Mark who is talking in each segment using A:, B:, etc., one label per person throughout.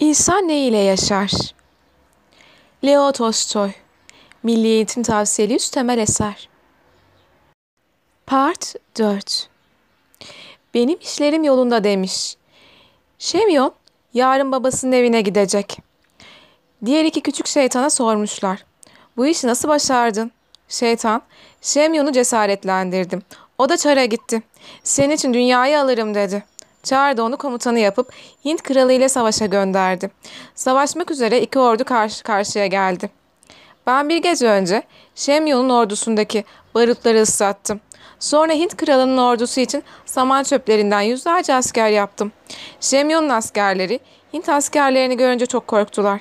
A: İnsan ne ile yaşar? Leo Tolstoy Milli Eğitim Tavsiyeli Üst Temel Eser Part 4 Benim işlerim yolunda demiş. Şemyon yarın babasının evine gidecek. Diğer iki küçük şeytana sormuşlar. Bu işi nasıl başardın? Şeytan, Şemyon'u cesaretlendirdim. O da çara gitti. Senin için dünyayı alırım dedi. Çağrı da onu komutanı yapıp Hint kralı ile savaşa gönderdi. Savaşmak üzere iki ordu karşı karşıya geldi. Ben bir gece önce Şemyon'un ordusundaki barutları ıslattım. Sonra Hint kralının ordusu için saman çöplerinden yüzlerce asker yaptım. Şemyon'un askerleri Hint askerlerini görünce çok korktular.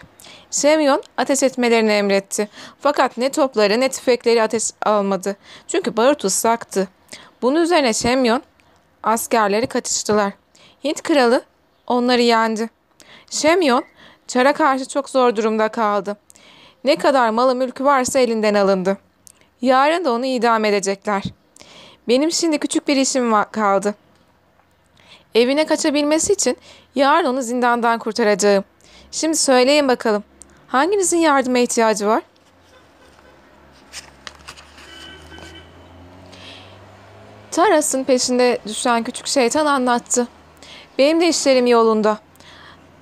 A: Şemyon ateş etmelerini emretti. Fakat ne topları ne tüfekleri ateş almadı. Çünkü barut ıslaktı. Bunun üzerine Şemyon askerleri kaçıştılar. Hint kralı onları yendi. Şemyon Çar'a karşı çok zor durumda kaldı. Ne kadar malı mülkü varsa elinden alındı. Yarın da onu idam edecekler. Benim şimdi küçük bir işim kaldı. Evine kaçabilmesi için yarın onu zindandan kurtaracağım. Şimdi söyleyin bakalım. Hanginizin yardıma ihtiyacı var? Taras'ın peşinde düşen küçük şeytan anlattı. Benim de işlerim yolunda.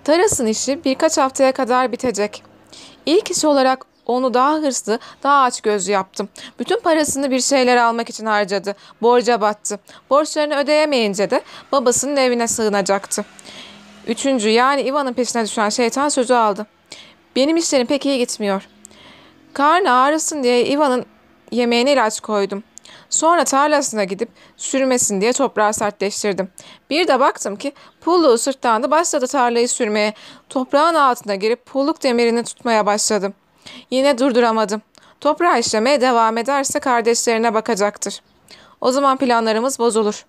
A: Taras'ın işi birkaç haftaya kadar bitecek. İlk iş olarak onu daha hırslı, daha aç gözlü yaptım. Bütün parasını bir şeyler almak için harcadı. Borca battı. Borçlarını ödeyemeyince de babasının evine sığınacaktı. Üçüncü yani Ivan'ın peşine düşen şeytan sözü aldı. Benim işlerim pek iyi gitmiyor. Karnı ağrısın diye Ivan'ın yemeğine ilaç koydum. Sonra tarlasına gidip sürmesin diye toprağı sertleştirdim. Bir de baktım ki pulluğu sırtlandı başladı tarlayı sürmeye. Toprağın altına girip pulluk demirini tutmaya başladım. Yine durduramadım. Toprağı işlemeye devam ederse kardeşlerine bakacaktır. O zaman planlarımız bozulur.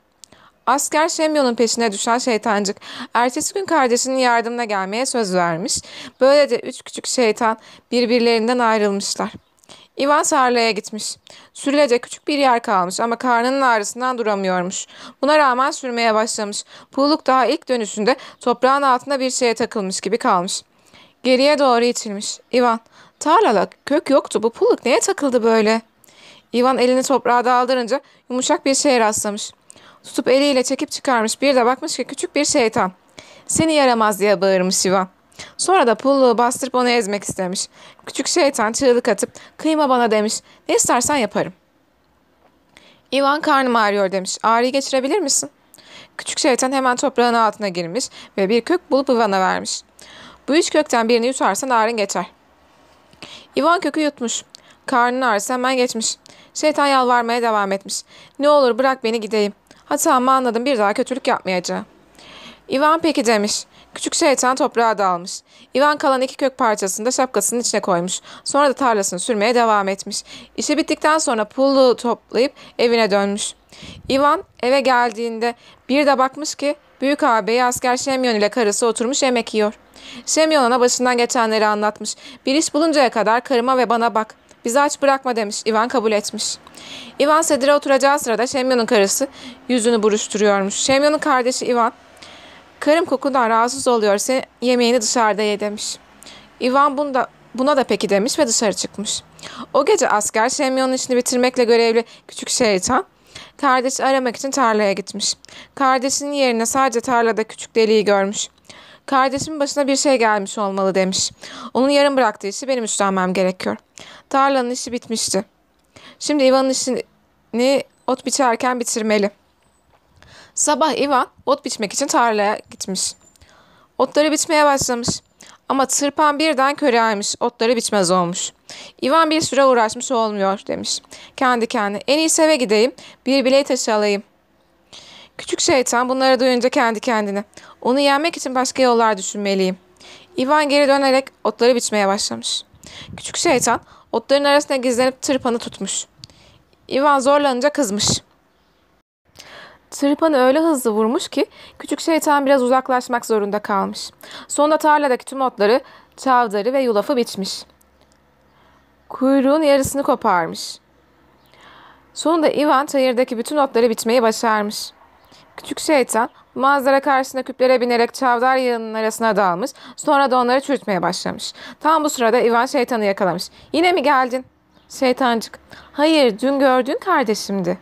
A: Asker Şemyon'un peşine düşen şeytancık ertesi gün kardeşinin yardımına gelmeye söz vermiş. Böylece üç küçük şeytan birbirlerinden ayrılmışlar. Ivan tarlaya gitmiş. Sürülecek küçük bir yer kalmış ama karnının ağrısından duramıyormuş. Buna rağmen sürmeye başlamış. Pulluk daha ilk dönüşünde toprağın altında bir şeye takılmış gibi kalmış. Geriye doğru itilmiş. Ivan, tarlada kök yoktu bu pulluk neye takıldı böyle? Ivan elini toprağa daldırınca yumuşak bir şeye rastlamış. Tutup eliyle çekip çıkarmış. Bir de bakmış ki küçük bir şeytan. Seni yaramaz diye bağırmış Ivan. Sonra da pulluğu bastırıp onu ezmek istemiş. Küçük şeytan çığlık atıp kıyma bana demiş. Ne istersen yaparım. Ivan karnım ağrıyor demiş. Ağrıyı geçirebilir misin? Küçük şeytan hemen toprağın altına girmiş ve bir kök bulup Ivan'a vermiş. Bu üç kökten birini yutarsan ağrın geçer. Ivan kökü yutmuş. Karnın ağrısı hemen geçmiş. Şeytan yalvarmaya devam etmiş. Ne olur bırak beni gideyim. Hatamı anladım bir daha kötülük yapmayacağım. Ivan peki demiş. Küçük şeytan toprağa dalmış. Ivan kalan iki kök parçasını da şapkasının içine koymuş. Sonra da tarlasını sürmeye devam etmiş. İşi bittikten sonra pulluğu toplayıp evine dönmüş. Ivan eve geldiğinde bir de bakmış ki büyük ağabeyi asker Şemyon ile karısı oturmuş yemek yiyor. Şemyon ona başından geçenleri anlatmış. Bir iş buluncaya kadar karıma ve bana bak. Bizi aç bırakma demiş. Ivan kabul etmiş. Ivan sedire oturacağı sırada Şemyon'un karısı yüzünü buruşturuyormuş. Şemyon'un kardeşi Ivan Karım kokundan rahatsız oluyor. Sen yemeğini dışarıda ye demiş. Ivan bunda, buna da peki demiş ve dışarı çıkmış. O gece asker Şemyon'un işini bitirmekle görevli küçük şeytan kardeşi aramak için tarlaya gitmiş. Kardeşinin yerine sadece tarlada küçük deliği görmüş. Kardeşimin başına bir şey gelmiş olmalı demiş. Onun yarım bıraktığı işi benim üstlenmem gerekiyor. Tarlanın işi bitmişti. Şimdi Ivan'ın işini ot biçerken bitirmeli.'' Sabah Ivan ot biçmek için tarlaya gitmiş. Otları biçmeye başlamış. Ama tırpan birden köreymiş. Otları biçmez olmuş. Ivan bir süre uğraşmış olmuyor demiş. Kendi kendine. En iyisi eve gideyim. Bir bileği taşı alayım. Küçük şeytan bunları duyunca kendi kendine. Onu yenmek için başka yollar düşünmeliyim. Ivan geri dönerek otları biçmeye başlamış. Küçük şeytan otların arasına gizlenip tırpanı tutmuş. Ivan zorlanınca kızmış. Tırpanı öyle hızlı vurmuş ki küçük şeytan biraz uzaklaşmak zorunda kalmış. Sonunda tarladaki tüm otları, çavdarı ve yulafı biçmiş. Kuyruğun yarısını koparmış. Sonunda Ivan çayırdaki bütün otları biçmeyi başarmış. Küçük şeytan Manzara karşısında küplere binerek çavdar yığının arasına dalmış. Sonra da onları çürütmeye başlamış. Tam bu sırada Ivan şeytanı yakalamış. Yine mi geldin? Şeytancık. Hayır dün gördüğün kardeşimdi.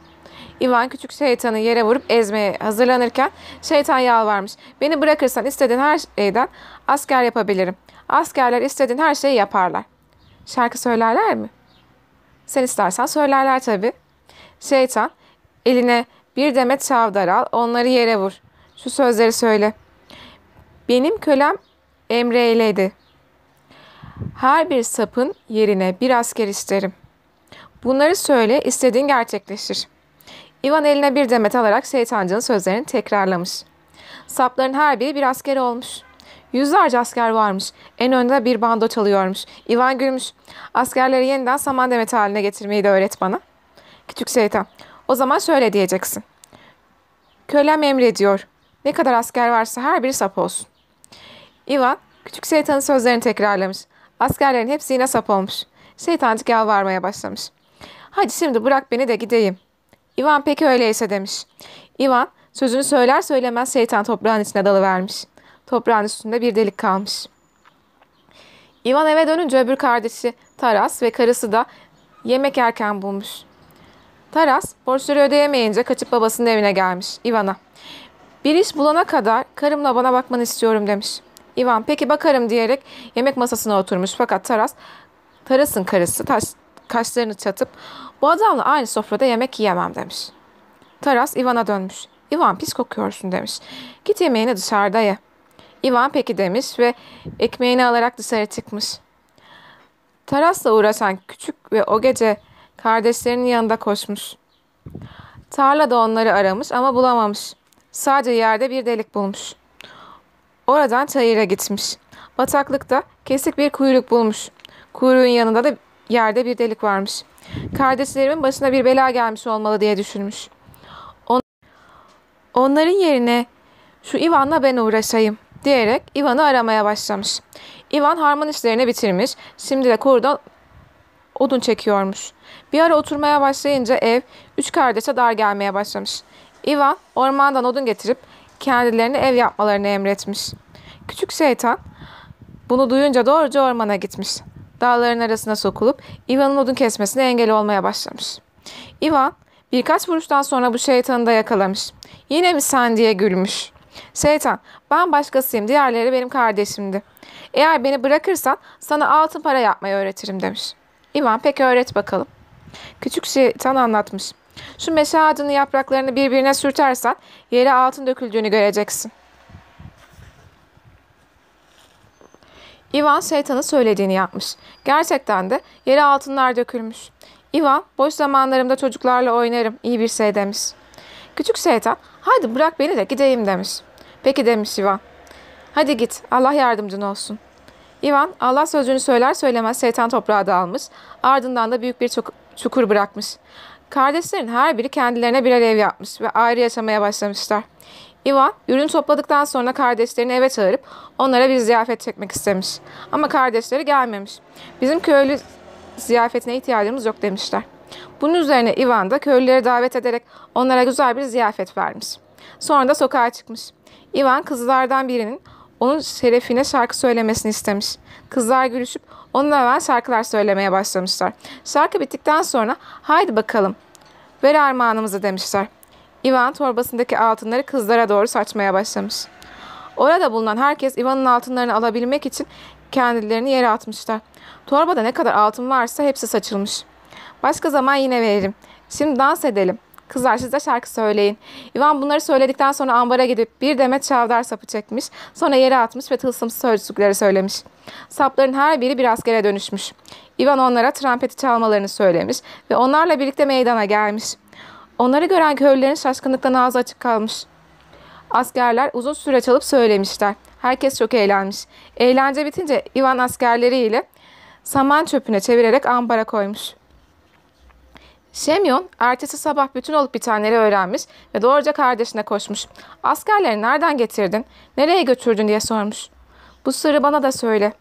A: Ivan küçük şeytanı yere vurup ezmeye hazırlanırken şeytan yalvarmış. Beni bırakırsan istediğin her şeyden asker yapabilirim. Askerler istediğin her şeyi yaparlar. Şarkı söylerler mi? Sen istersen söylerler tabii. Şeytan eline bir demet çavdar al onları yere vur. Şu sözleri söyle. Benim kölem emreyledi. Her bir sapın yerine bir asker isterim. Bunları söyle istediğin gerçekleşir. İvan eline bir demet alarak şeytancının sözlerini tekrarlamış. Sapların her biri bir asker olmuş. Yüzlerce asker varmış. En önde bir bando çalıyormuş. İvan gülmüş. Askerleri yeniden saman demeti haline getirmeyi de öğret bana. Küçük şeytan. O zaman şöyle diyeceksin. Kölem emrediyor. Ne kadar asker varsa her biri sap olsun. İvan küçük şeytanın sözlerini tekrarlamış. Askerlerin hepsi yine sap olmuş. Şeytancık yalvarmaya başlamış. Hadi şimdi bırak beni de gideyim. İvan peki öyleyse demiş. İvan sözünü söyler söylemez şeytan toprağın içine dalıvermiş. Toprağın üstünde bir delik kalmış. İvan eve dönünce öbür kardeşi Taras ve karısı da yemek yerken bulmuş. Taras borçları ödeyemeyince kaçıp babasının evine gelmiş İvan'a. Bir iş bulana kadar karımla bana bakmanı istiyorum demiş. İvan peki bakarım diyerek yemek masasına oturmuş fakat Taras Taras'ın karısı taş, kaşlarını çatıp bu adamla aynı sofrada yemek yiyemem demiş. Taras Ivan'a dönmüş. İvan pis kokuyorsun demiş. Git yemeğini dışarıda ye. İvan peki demiş ve ekmeğini alarak dışarı çıkmış. Taras'la uğraşan küçük ve o gece kardeşlerinin yanında koşmuş. Tarlada onları aramış ama bulamamış. Sadece yerde bir delik bulmuş. Oradan çayıra gitmiş. Bataklıkta kesik bir kuyruk bulmuş. Kuyruğun yanında da yerde bir delik varmış. Kardeşlerimin başına bir bela gelmiş olmalı diye düşünmüş. On Onların yerine şu Ivan'la ben uğraşayım diyerek Ivan'ı aramaya başlamış. Ivan harman işlerini bitirmiş. Şimdi de kurda odun çekiyormuş. Bir ara oturmaya başlayınca ev üç kardeşe dar gelmeye başlamış. Ivan ormandan odun getirip kendilerine ev yapmalarını emretmiş. Küçük şeytan bunu duyunca doğruca ormana gitmiş. Dağların arasına sokulup Ivan'ın odun kesmesine engel olmaya başlamış. Ivan birkaç vuruştan sonra bu şeytanı da yakalamış. Yine mi sen diye gülmüş. Şeytan ben başkasıyım diğerleri benim kardeşimdi. Eğer beni bırakırsan sana altın para yapmayı öğretirim demiş. İvan peki öğret bakalım. Küçük şeytan anlatmış. Şu meşe ağacının yapraklarını birbirine sürtersen yere altın döküldüğünü göreceksin. Ivan şeytanın söylediğini yapmış. Gerçekten de yere altınlar dökülmüş. Ivan boş zamanlarımda çocuklarla oynarım iyi bir şey demiş. Küçük şeytan hadi bırak beni de gideyim demiş. Peki demiş Ivan. Hadi git Allah yardımcın olsun. Ivan Allah sözünü söyler söylemez şeytan toprağa dalmış. Ardından da büyük bir çukur bırakmış. Kardeşlerin her biri kendilerine birer ev yapmış ve ayrı yaşamaya başlamışlar. Ivan ürün topladıktan sonra kardeşlerini eve çağırıp onlara bir ziyafet çekmek istemiş. Ama kardeşleri gelmemiş. Bizim köylü ziyafetine ihtiyacımız yok demişler. Bunun üzerine Ivan da köylüleri davet ederek onlara güzel bir ziyafet vermiş. Sonra da sokağa çıkmış. Ivan kızlardan birinin onun şerefine şarkı söylemesini istemiş. Kızlar gülüşüp onunla hemen şarkılar söylemeye başlamışlar. Şarkı bittikten sonra haydi bakalım ver armağanımızı demişler. Ivan torbasındaki altınları kızlara doğru saçmaya başlamış. Orada bulunan herkes Ivan'ın altınlarını alabilmek için kendilerini yere atmışlar. Torbada ne kadar altın varsa hepsi saçılmış. Başka zaman yine veririm. Şimdi dans edelim. Kızlar siz de şarkı söyleyin. Ivan bunları söyledikten sonra ambara gidip bir demet çavdar sapı çekmiş. Sonra yere atmış ve tılsımsız sözcükleri söylemiş. Sapların her biri bir askere dönüşmüş. Ivan onlara trampeti çalmalarını söylemiş ve onlarla birlikte meydana gelmiş. Onları gören köylülerin şaşkınlıktan ağzı açık kalmış. Askerler uzun süre çalıp söylemişler. Herkes çok eğlenmiş. Eğlence bitince Ivan askerleriyle saman çöpüne çevirerek ambara koymuş. Semyon ertesi sabah bütün olup bitenleri öğrenmiş ve doğruca kardeşine koşmuş. Askerleri nereden getirdin, nereye götürdün diye sormuş. Bu sırrı bana da söyle.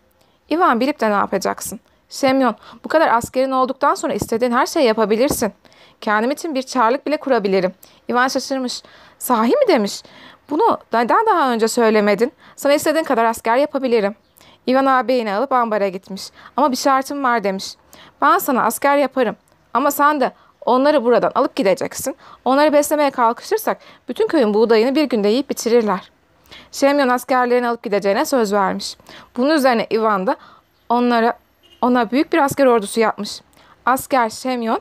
A: Ivan bilip de ne yapacaksın? Semyon bu kadar askerin olduktan sonra istediğin her şeyi yapabilirsin. Kendim için bir çarlık bile kurabilirim. Ivan şaşırmış. Sahi mi demiş. Bunu neden daha önce söylemedin? Sana istediğin kadar asker yapabilirim. Ivan ağabeyini alıp ambara gitmiş. Ama bir şartım var demiş. Ben sana asker yaparım. Ama sen de onları buradan alıp gideceksin. Onları beslemeye kalkışırsak bütün köyün buğdayını bir günde yiyip bitirirler. Şemyon askerlerini alıp gideceğine söz vermiş. Bunun üzerine Ivan da onlara ona büyük bir asker ordusu yapmış. Asker Şemyon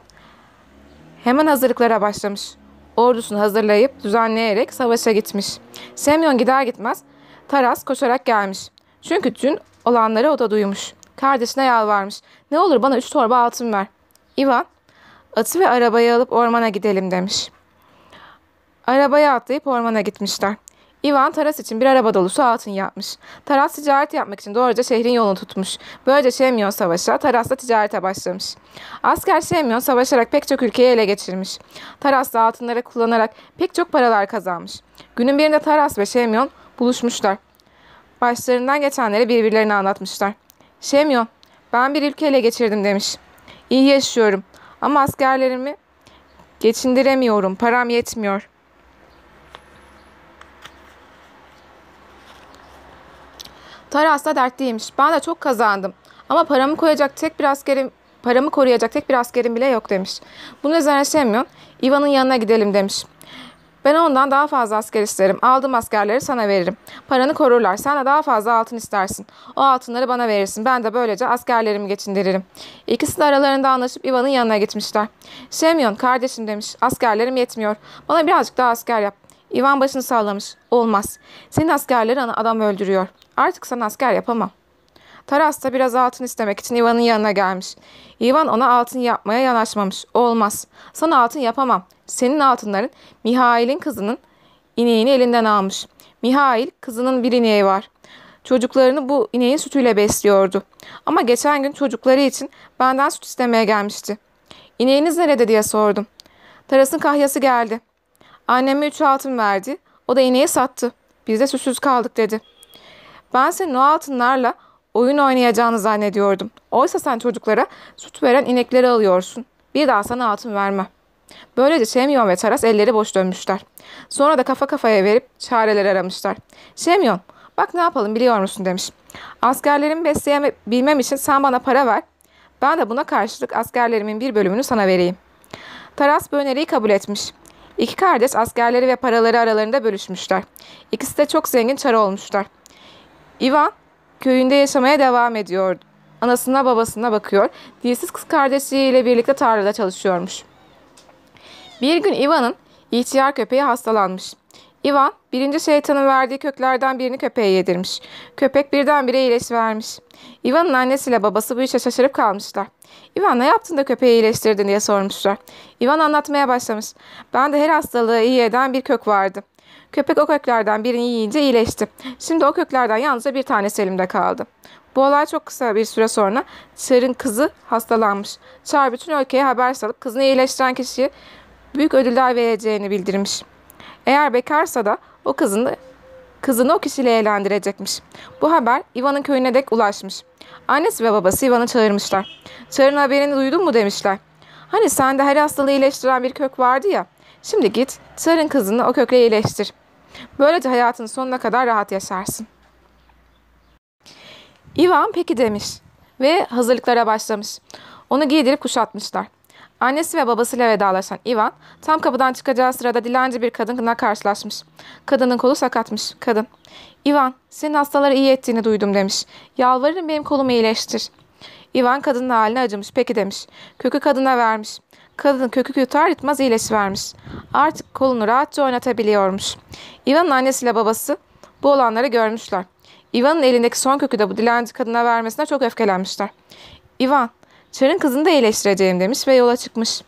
A: hemen hazırlıklara başlamış. Ordusunu hazırlayıp düzenleyerek savaşa gitmiş. Semyon gider gitmez Taras koşarak gelmiş. Çünkü dün olanları o da duymuş. Kardeşine yalvarmış. Ne olur bana üç torba altın ver. Ivan atı ve arabayı alıp ormana gidelim demiş. Arabaya atlayıp ormana gitmişler. Ivan Taras için bir araba dolusu altın yapmış. Taras ticaret yapmak için doğruca şehrin yolunu tutmuş. Böylece Şemyon savaşa, Taras da ticarete başlamış. Asker Şemyon savaşarak pek çok ülkeyi ele geçirmiş. Taras da altınları kullanarak pek çok paralar kazanmış. Günün birinde Taras ve Şemyon buluşmuşlar. Başlarından geçenleri birbirlerine anlatmışlar. Şemyon, ben bir ülke ele geçirdim demiş. İyi yaşıyorum ama askerlerimi geçindiremiyorum, param yetmiyor. Taras da dertliymiş. Ben de çok kazandım. Ama paramı koyacak tek bir askerim, paramı koruyacak tek bir askerim bile yok demiş. Bunun üzerine Semyon, Ivan'ın yanına gidelim demiş. Ben ondan daha fazla asker isterim. Aldığım askerleri sana veririm. Paranı korurlar. Sen de daha fazla altın istersin. O altınları bana verirsin. Ben de böylece askerlerimi geçindiririm. İkisi de aralarında anlaşıp Ivan'ın yanına gitmişler. Semyon kardeşim demiş. Askerlerim yetmiyor. Bana birazcık daha asker yap. Ivan başını sallamış. Olmaz. Senin askerleri adam öldürüyor. Artık sana asker yapamam. Taras da biraz altın istemek için Ivan'ın yanına gelmiş. Ivan ona altın yapmaya yanaşmamış. Olmaz. Sana altın yapamam. Senin altınların Mihail'in kızının ineğini elinden almış. Mihail kızının bir ineği var. Çocuklarını bu ineğin sütüyle besliyordu. Ama geçen gün çocukları için benden süt istemeye gelmişti. İneğiniz nerede diye sordum. Taras'ın kahyası geldi. Anneme üç altın verdi. O da ineği sattı. Biz de sütsüz kaldık dedi. Ben senin o altınlarla oyun oynayacağını zannediyordum. Oysa sen çocuklara süt veren inekleri alıyorsun. Bir daha sana altın verme. Böylece Şemyon ve Taras elleri boş dönmüşler. Sonra da kafa kafaya verip çareler aramışlar. Şemyon, bak ne yapalım biliyor musun demiş. Askerlerimi besleyebilmem için sen bana para ver. Ben de buna karşılık askerlerimin bir bölümünü sana vereyim. Taras bu öneriyi kabul etmiş. İki kardeş askerleri ve paraları aralarında bölüşmüşler. İkisi de çok zengin çarı olmuşlar. Ivan köyünde yaşamaya devam ediyordu. Anasına babasına bakıyor. Dilsiz kız kardeşiyle birlikte tarlada çalışıyormuş. Bir gün Ivan'ın ihtiyar köpeği hastalanmış. Ivan birinci şeytanın verdiği köklerden birini köpeğe yedirmiş. Köpek birdenbire iyileşivermiş. Ivan'ın annesiyle babası bu işe şaşırıp kalmışlar. Ivan ne yaptın da köpeği iyileştirdin diye sormuşlar. Ivan anlatmaya başlamış. Ben de her hastalığı iyi eden bir kök vardı. Köpek o köklerden birini yiyince iyileşti. Şimdi o köklerden yalnızca bir tanesi elimde kaldı. Bu olay çok kısa bir süre sonra Çar'ın kızı hastalanmış. Çar bütün ülkeye haber salıp kızını iyileştiren kişiye büyük ödüller vereceğini bildirmiş. Eğer bekarsa da o kızını kızını o kişiyle eğlendirecekmiş. Bu haber Ivan'ın köyüne dek ulaşmış. Annesi ve babası Ivan'ı çağırmışlar. Çar'ın haberini duydun mu demişler. Hani sende her hastalığı iyileştiren bir kök vardı ya. Şimdi git Çar'ın kızını o kökle iyileştir. Böylece hayatın sonuna kadar rahat yaşarsın. Ivan peki demiş ve hazırlıklara başlamış. Onu giydirip kuşatmışlar. Annesi ve babasıyla vedalaşan Ivan tam kapıdan çıkacağı sırada dilenci bir kadınla karşılaşmış. Kadının kolu sakatmış. Kadın, Ivan senin hastaları iyi ettiğini duydum demiş. Yalvarırım benim kolumu iyileştir. Ivan kadının haline acımış. Peki demiş. Kökü kadına vermiş. Kadın kökü yutar yutmaz iyileşivermiş. Artık kolunu rahatça oynatabiliyormuş. Ivan'ın annesiyle babası bu olanları görmüşler. Ivan'ın elindeki son kökü de bu dilenci kadına vermesine çok öfkelenmişler. Ivan, Çar'ın kızını da iyileştireceğim demiş ve yola çıkmış.